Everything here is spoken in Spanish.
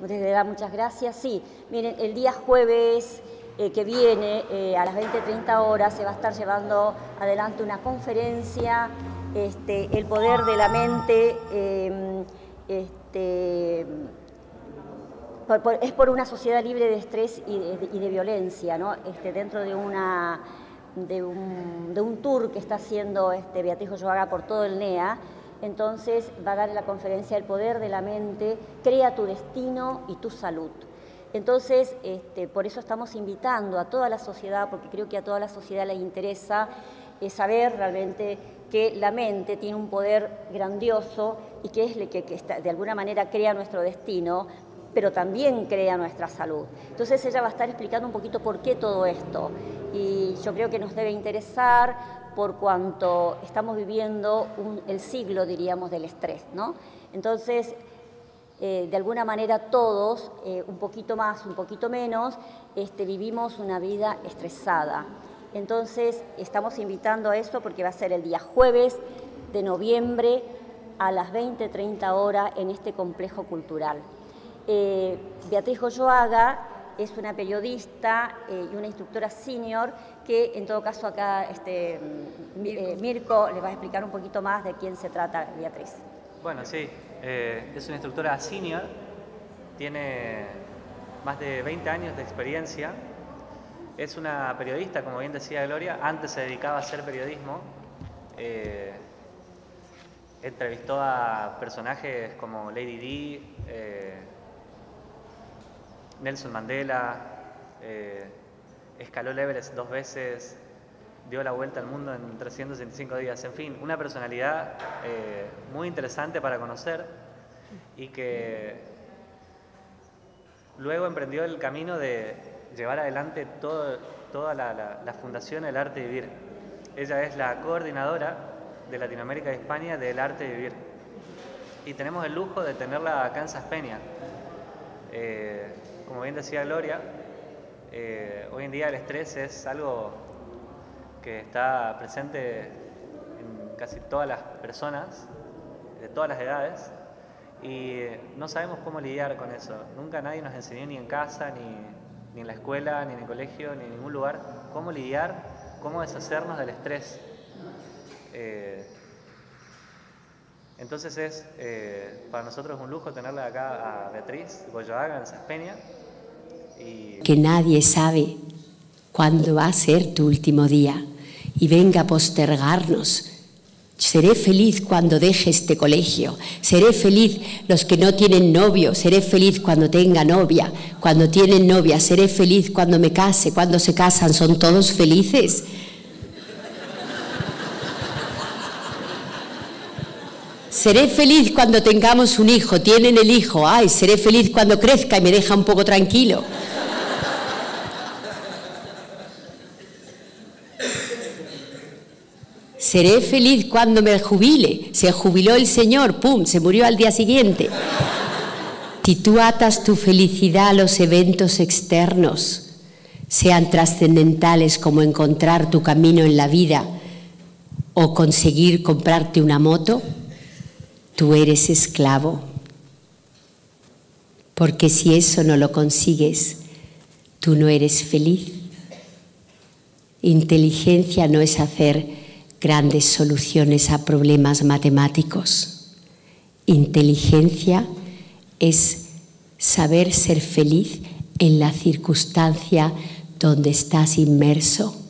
le da muchas gracias. Sí, miren, el día jueves eh, que viene, eh, a las 20-30 horas, se va a estar llevando adelante una conferencia, este, El poder de la mente, em, este, es por una sociedad libre de estrés y de, violencia, ¿no? Este, dentro de una de un, tour que está haciendo este Beatriz Olloaga por todo el NEA. Entonces va a dar la conferencia El poder de la mente, crea tu destino y tu salud. Entonces, este, por eso estamos invitando a toda la sociedad, porque creo que a toda la sociedad le interesa eh, saber realmente que la mente tiene un poder grandioso y que es el que, que de alguna manera crea nuestro destino, pero también crea nuestra salud. Entonces ella va a estar explicando un poquito por qué todo esto y yo creo que nos debe interesar por cuanto estamos viviendo el siglo, diríamos, del estrés. ¿no? Entonces, eh, de alguna manera todos, eh, un poquito más, un poquito menos, este, vivimos una vida estresada. Entonces, estamos invitando a eso porque va a ser el día jueves de noviembre a las 20-30 horas en este complejo cultural. Eh, Beatriz Goyoaga es una periodista eh, y una instructora senior que en todo caso acá este, eh, Mirko les va a explicar un poquito más de quién se trata Beatriz. Bueno, sí, es una instructora senior, tiene más de 20 años de experiencia, es una periodista, como bien decía Gloria, antes se dedicaba a hacer periodismo, entrevistó a personajes como Lady D, Nelson Mandela, eh, escaló el Everest dos veces, dio la vuelta al mundo en 365 días, en fin, una personalidad eh, muy interesante para conocer y que luego emprendió el camino de llevar adelante toda la, Fundación El Arte de Vivir. Ella es la coordinadora de Latinoamérica y España del Arte de Vivir. Y tenemos el lujo de tenerla acá en Saspeña. Eh, como bien decía Gloria, eh, hoy en día el estrés es algo que está presente en casi todas las personas, de todas las edades, y no sabemos cómo lidiar con eso. Nunca nadie nos enseñó ni en casa, ni, en la escuela, ni en el colegio, ni en ningún lugar, cómo lidiar, cómo deshacernos del estrés. Eh, entonces es eh, para nosotros un lujo tenerla acá a Beatriz Goyoaga en Saspeña. Que nadie sabe cuándo va a ser tu último día y venga a postergarnos. Seré feliz cuando deje este colegio, seré feliz los que no tienen novio, seré feliz cuando tenga novia, cuando tienen novia, seré feliz cuando me case, cuando se casan, son todos felices. Seré feliz cuando tengamos un hijo, tienen el hijo, ay, seré feliz cuando crezca y me deja un poco tranquilo. Seré feliz cuando me jubile. Se jubiló el Señor, ¡pum!, se murió al día siguiente. Si tú atas tu felicidad a los eventos externos, sean trascendentales como encontrar tu camino en la vida o conseguir comprarte una moto, tú eres esclavo. Porque si eso no lo consigues, tú no eres feliz. Inteligencia no es hacer grandes soluciones a problemas matemáticos. Inteligencia es saber ser feliz en la circunstancia donde estás inmerso